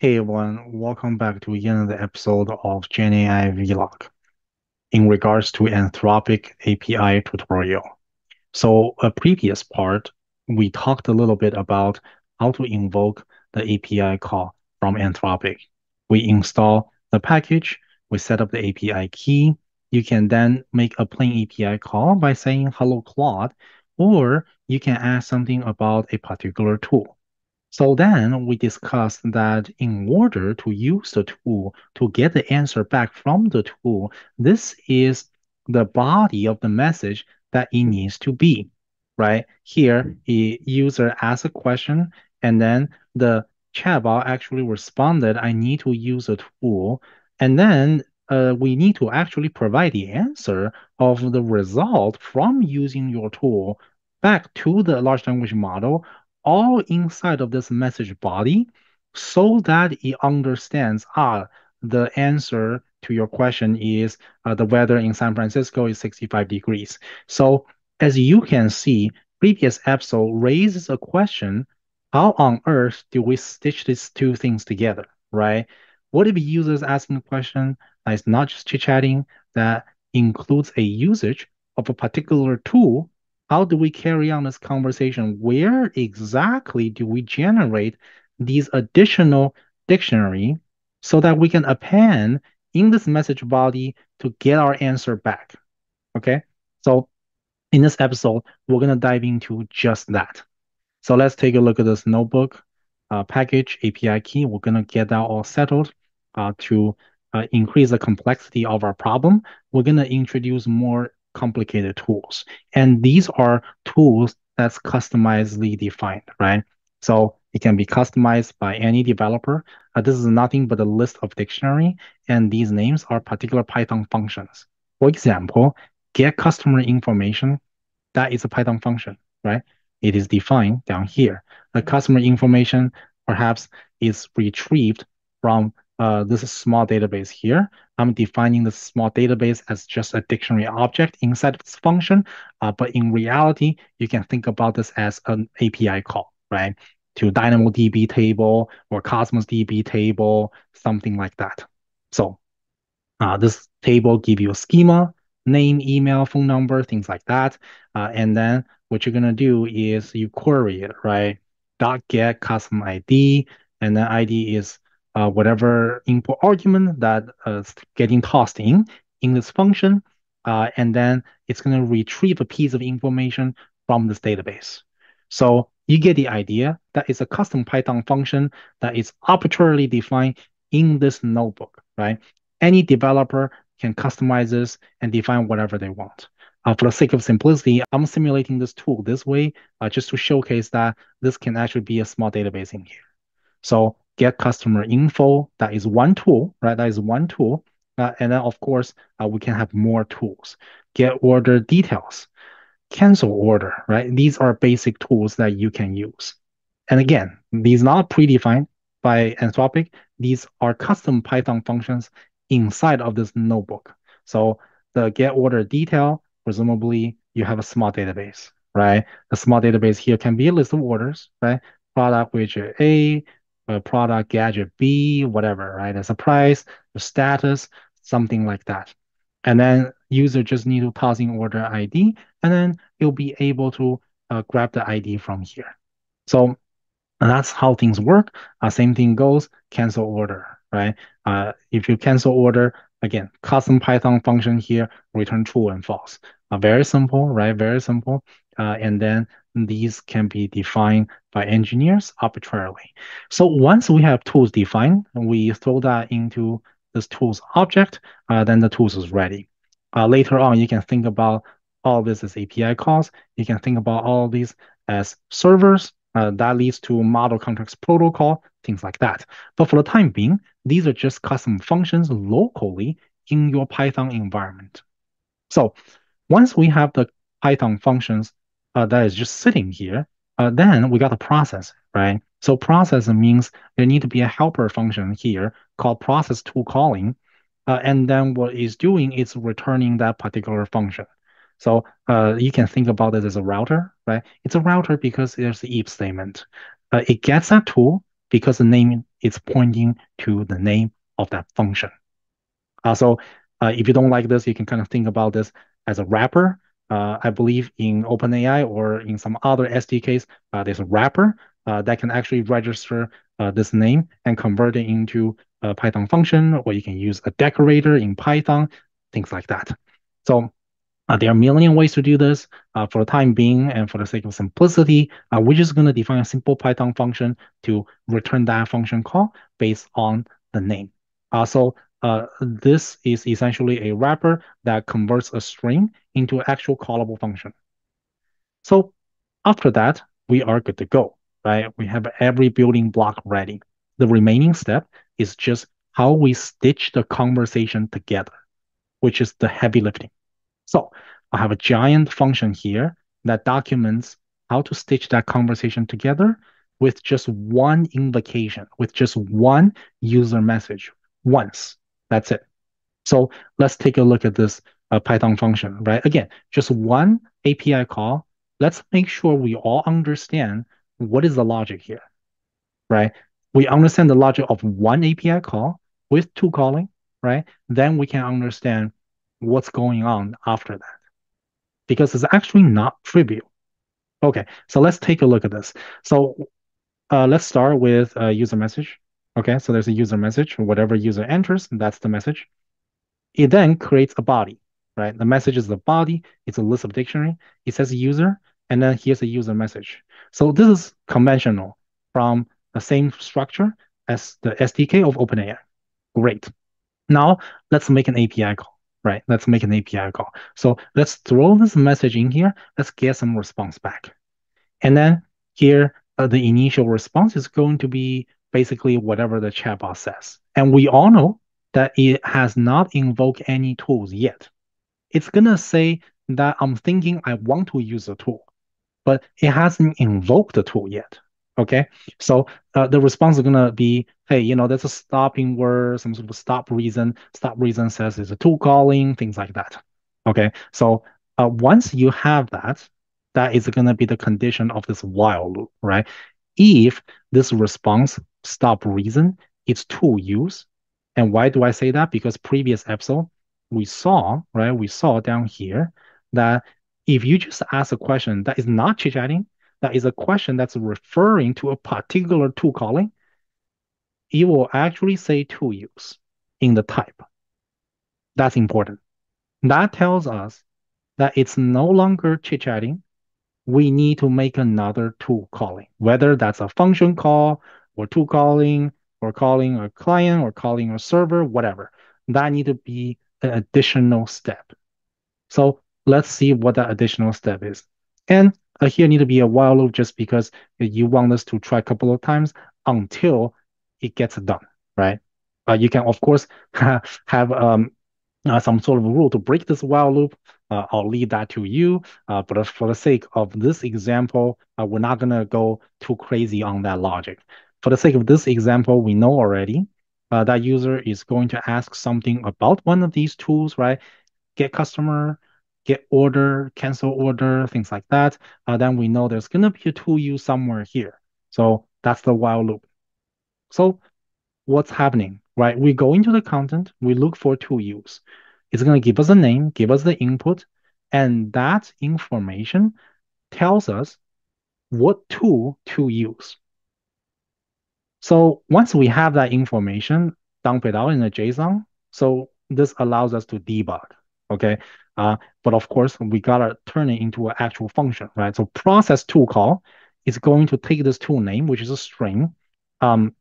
Hey everyone, welcome back to another episode of GenAI Vlog in regards to Anthropic API tutorial. So a previous part, we talked a little bit about how to invoke the API call from Anthropic. We install the package, we set up the API key. You can then make a plain API call by saying hello Claude, or you can ask something about a particular tool. So then we discussed that in order to use the tool to get the answer back from the tool, this is the body of the message that it needs to be, right? Here, the user asks a question and then the chatbot actually responded, I need to use a tool. And then uh, we need to actually provide the answer of the result from using your tool back to the large language model all inside of this message body so that it understands ah the answer to your question is uh, the weather in San Francisco is 65 degrees. So as you can see, previous episode raises a question, how on earth do we stitch these two things together, right? What if users asking a question that is not just chit-chatting, that includes a usage of a particular tool how do we carry on this conversation? Where exactly do we generate these additional dictionary so that we can append in this message body to get our answer back? Okay, so in this episode, we're going to dive into just that. So let's take a look at this notebook uh, package API key. We're going to get that all settled uh, to uh, increase the complexity of our problem. We're going to introduce more complicated tools. And these are tools that's customizedly defined, right? So it can be customized by any developer. Uh, this is nothing but a list of dictionary, and these names are particular Python functions. For example, get customer information, that is a Python function, right? It is defined down here. The customer information perhaps is retrieved from uh, this is small database here. I'm defining the small database as just a dictionary object inside of this function. Uh, but in reality, you can think about this as an API call, right? To DynamoDB table or Cosmos DB table, something like that. So uh, this table give you a schema, name, email, phone number, things like that. Uh, and then what you're gonna do is you query it, right? Dot get custom ID, and then ID is uh, whatever input argument that uh, getting tossed in in this function, uh, and then it's going to retrieve a piece of information from this database. So you get the idea that it's a custom Python function that is arbitrarily defined in this notebook, right? Any developer can customize this and define whatever they want. Uh, for the sake of simplicity, I'm simulating this tool this way uh, just to showcase that this can actually be a small database in here. So get customer info. That is one tool, right? That is one tool. Uh, and then, of course, uh, we can have more tools. Get order details, cancel order, right? These are basic tools that you can use. And again, these are not predefined by Anthropic. These are custom Python functions inside of this notebook. So the get order detail, presumably you have a small database, right? The small database here can be a list of orders, right? Product widget A, a product gadget B, whatever, right? As a price, the status, something like that. And then user just need to pass in order ID, and then you'll be able to uh, grab the ID from here. So that's how things work. Uh, same thing goes, cancel order, right? Uh, if you cancel order, again, custom Python function here, return true and false. Uh, very simple, right? Very simple. Uh, and then these can be defined by engineers arbitrarily. So once we have tools defined, we throw that into this tools object, uh, then the tools is ready. Uh, later on, you can think about all this as API calls. You can think about all these as servers. Uh, that leads to model context protocol, things like that. But for the time being, these are just custom functions locally in your Python environment. So once we have the Python functions uh, that is just sitting here, uh, then we got a process, right? So process means there need to be a helper function here called process tool calling. Uh, and then what it's doing is returning that particular function. So uh, you can think about it as a router, right? It's a router because there's the if statement. Uh, it gets that tool because the name is pointing to the name of that function. Uh, so uh, if you don't like this, you can kind of think about this as a wrapper. Uh, I believe in OpenAI or in some other SDKs, uh, there's a wrapper uh, that can actually register uh, this name and convert it into a Python function, or you can use a decorator in Python, things like that. So uh, there are a million ways to do this. Uh, for the time being and for the sake of simplicity, we're just going to define a simple Python function to return that function call based on the name. So uh, this is essentially a wrapper that converts a string into an actual callable function. So after that, we are good to go, right? We have every building block ready. The remaining step is just how we stitch the conversation together, which is the heavy lifting. So I have a giant function here that documents how to stitch that conversation together with just one invocation, with just one user message once. That's it. So let's take a look at this uh, Python function, right? Again, just one API call. Let's make sure we all understand what is the logic here, right? We understand the logic of one API call with tool calling, right? Then we can understand what's going on after that because it's actually not trivial. Okay, so let's take a look at this. So uh, let's start with a user message. Okay, so there's a user message. Whatever user enters, that's the message. It then creates a body, right? The message is the body. It's a list of dictionary. It says user, and then here's a user message. So this is conventional from the same structure as the SDK of OpenAI. Great. Now let's make an API call, right? Let's make an API call. So let's throw this message in here. Let's get some response back. And then here, uh, the initial response is going to be basically whatever the chatbot says. And we all know that it has not invoked any tools yet. It's gonna say that I'm thinking I want to use a tool, but it hasn't invoked the tool yet. Okay, so uh, the response is gonna be, hey, you know, there's a stopping word, some sort of stop reason. Stop reason says it's a tool calling, things like that. Okay, so uh, once you have that, that is gonna be the condition of this while loop, right? If this response stop reason it's tool use. And why do I say that? Because previous episode, we saw, right? We saw down here that if you just ask a question that is not chit-chatting, that is a question that's referring to a particular tool calling, it will actually say tool use in the type. That's important. That tells us that it's no longer chit-chatting. We need to make another tool calling, whether that's a function call or tool calling or calling a client or calling a server, whatever. That need to be an additional step. So let's see what that additional step is. And uh, here need to be a while loop just because you want us to try a couple of times until it gets done, right? Uh, you can, of course, have um, uh, some sort of rule to break this while loop. Uh, I'll leave that to you. Uh, but for the sake of this example, uh, we're not going to go too crazy on that logic. For the sake of this example, we know already uh, that user is going to ask something about one of these tools, right? Get customer, get order, cancel order, things like that. Uh, then we know there's going to be a tool use somewhere here. So that's the while loop. So what's happening, right? We go into the content, we look for tool use. It's going to give us a name, give us the input, and that information tells us what tool to use. So once we have that information, dump it out in a JSON. So this allows us to debug, okay? Uh, but of course, we gotta turn it into an actual function, right? So process tool call is going to take this tool name, which is a string, um,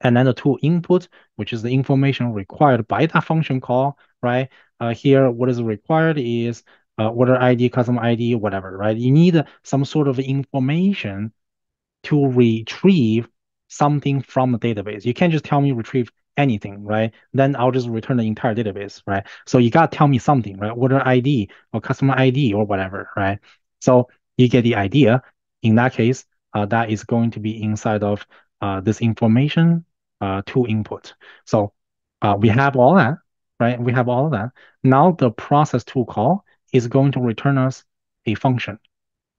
and then the tool input, which is the information required by that function call, right? Uh, here, what is required is uh, order ID, customer ID, whatever, right? You need some sort of information to retrieve something from the database. You can't just tell me retrieve anything, right? Then I'll just return the entire database, right? So you got to tell me something, right? Order ID or customer ID or whatever, right? So you get the idea. In that case, uh, that is going to be inside of uh, this information uh, to input. So uh, we have all that, right? We have all that. Now the process tool call is going to return us a function,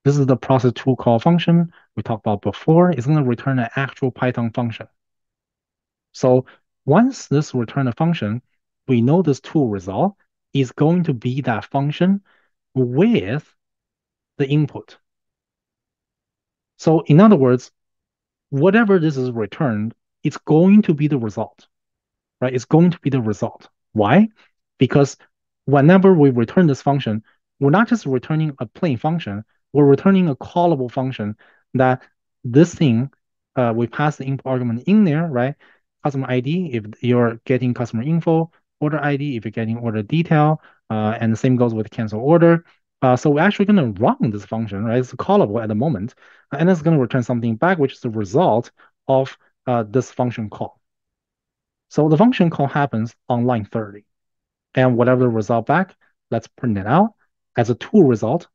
this is the process tool call function we talked about before. It's going to return an actual Python function. So once this return a function, we know this tool result is going to be that function with the input. So in other words, whatever this is returned, it's going to be the result, right? It's going to be the result. Why? Because whenever we return this function, we're not just returning a plain function, we're returning a callable function that this thing, uh, we pass the input argument in there, right? Customer ID, if you're getting customer info, order ID, if you're getting order detail, uh, and the same goes with cancel order. Uh, so we're actually going to run this function, right? It's callable at the moment, and it's going to return something back, which is the result of uh, this function call. So the function call happens on line 30. And whatever the result back, let's print it out as a tool result.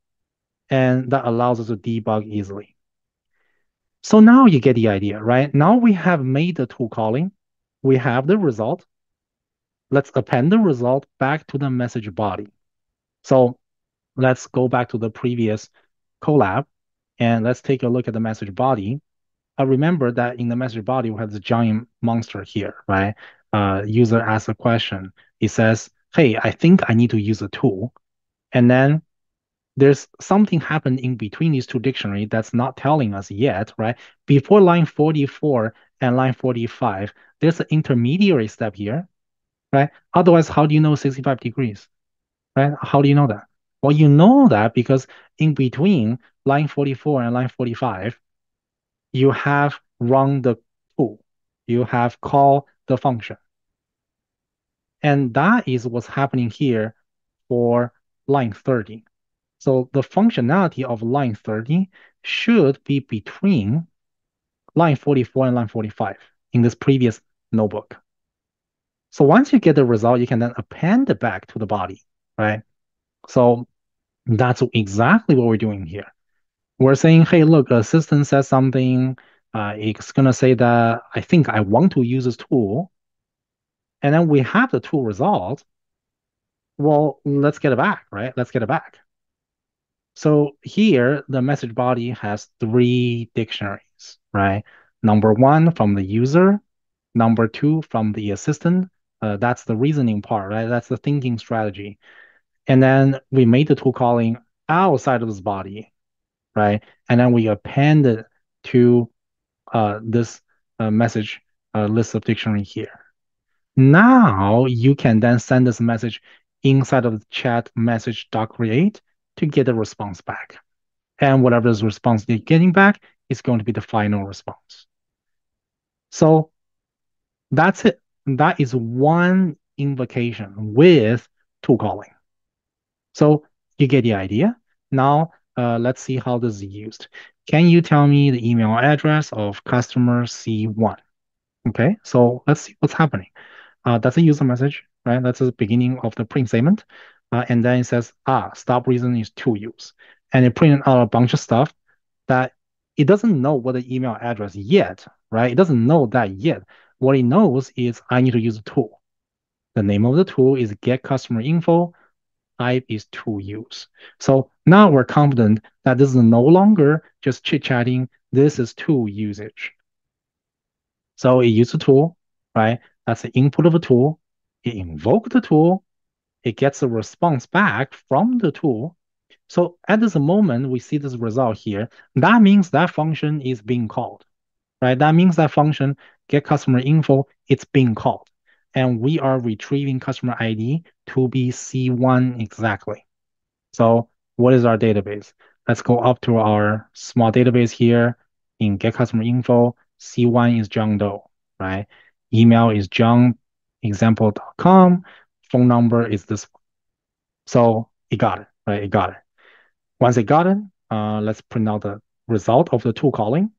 And that allows us to debug easily. So now you get the idea, right? Now we have made the tool calling. We have the result. Let's append the result back to the message body. So let's go back to the previous Colab and let's take a look at the message body. Uh, remember that in the message body, we have the giant monster here, right? Uh, user asks a question. It says, hey, I think I need to use a tool. And then there's something happened in between these two dictionary that's not telling us yet, right? Before line 44 and line 45, there's an intermediary step here, right? Otherwise, how do you know 65 degrees, right? How do you know that? Well, you know that because in between line 44 and line 45, you have run the tool. You have called the function. And that is what's happening here for line 30. So the functionality of line 30 should be between line 44 and line 45 in this previous notebook. So once you get the result, you can then append it back to the body, right? So that's exactly what we're doing here. We're saying, hey, look, assistant says something. Uh, it's gonna say that I think I want to use this tool, and then we have the tool result. Well, let's get it back, right? Let's get it back. So here, the message body has three dictionaries, right? Number one from the user, number two from the assistant. Uh, that's the reasoning part, right? That's the thinking strategy. And then we made the tool calling outside of this body, right? And then we append to uh, this uh, message uh, list of dictionary here. Now you can then send this message inside of the chat message dot create to get a response back. And whatever this response you're getting back is going to be the final response. So that's it. That is one invocation with tool calling. So you get the idea. Now uh, let's see how this is used. Can you tell me the email address of customer C1? Okay, so let's see what's happening. Uh, that's a user message, right? That's the beginning of the print statement. Uh, and then it says, ah, stop reason is tool use. And it printed out a bunch of stuff that it doesn't know what the email address yet, right? It doesn't know that yet. What it knows is I need tool use a tool. The name of the tool is get customer info. Type is to use. So now we're confident that this is no longer just chit chatting. This is tool usage. So it used a tool, right? That's the input of a tool. It invoked the tool it gets a response back from the tool. So at this moment, we see this result here. That means that function is being called, right? That means that function get customer info, it's being called. And we are retrieving customer ID to be C1 exactly. So what is our database? Let's go up to our small database here in get customer info. C1 is John Doe, right? Email is johnexample.com phone number is this one. So it got it, right? It got it. Once it got it, uh, let's print out the result of the tool calling.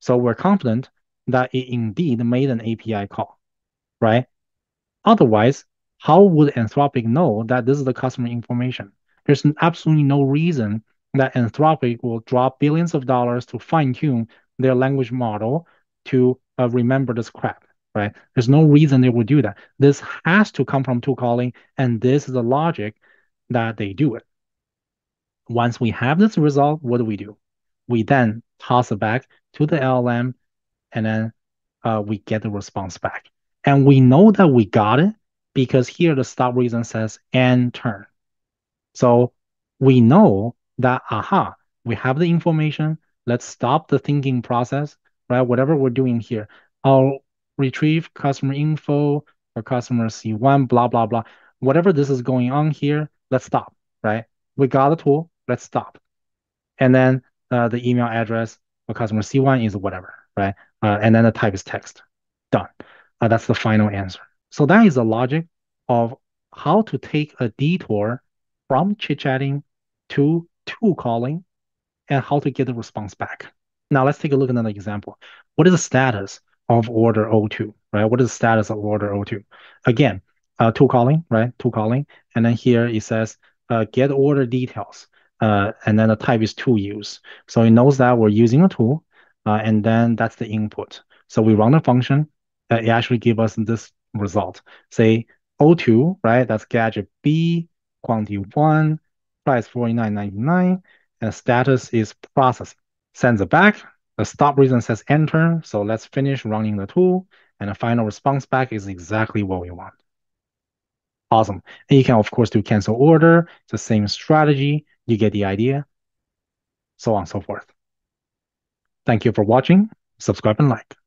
So we're confident that it indeed made an API call, right? Otherwise, how would Anthropic know that this is the customer information? There's absolutely no reason that Anthropic will drop billions of dollars to fine tune their language model to uh, remember this crap right? There's no reason they would do that. This has to come from tool calling, and this is the logic that they do it. Once we have this result, what do we do? We then toss it back to the LLM, and then uh, we get the response back. And we know that we got it because here the stop reason says end turn. So we know that, aha, we have the information. Let's stop the thinking process, right? Whatever we're doing here, I'll retrieve customer info or customer C1, blah, blah, blah. Whatever this is going on here, let's stop, right? We got the tool, let's stop. And then uh, the email address for customer C1 is whatever, right? Uh, and then the type is text. Done. Uh, that's the final answer. So that is the logic of how to take a detour from chit-chatting to tool calling and how to get the response back. Now let's take a look at another example. What is the status of order O2, right? What is the status of order O2? Again, uh, tool calling, right? Tool calling. And then here it says uh, get order details. Uh, and then the type is tool use. So it knows that we're using a tool, uh, and then that's the input. So we run the function, uh, it actually gives us this result. Say O2, right? That's gadget B, quantity one, price 49.99, and status is processing. Sends it back. The stop reason says enter. So let's finish running the tool. And the final response back is exactly what we want. Awesome. And you can, of course, do cancel order. It's the same strategy. You get the idea. So on and so forth. Thank you for watching. Subscribe and like.